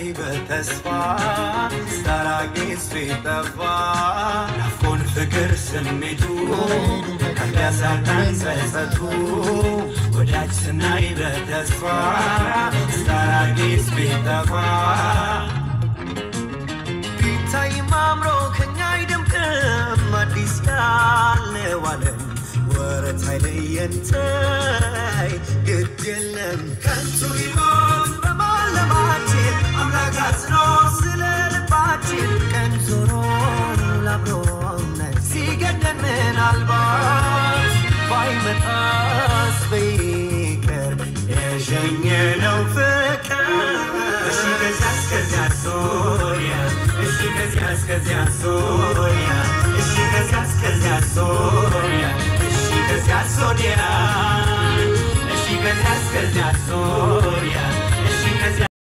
ስናይ በተስፋ ስታራቂስ ጠፋ ናፍቆን ፍቅር ስሜቱ ከሚያሳጣን ጸጸቱ ወዳጅ ስናይ በተስፋ ስታራቂስ ጠፋ ቢታይም አምሮ ከኛ አይደምቅም አዲስ ያለው ዓለም ወረት አይለየን። ግድ የለም ከንቱ ሊሆን ምናልባት ባይመጣስ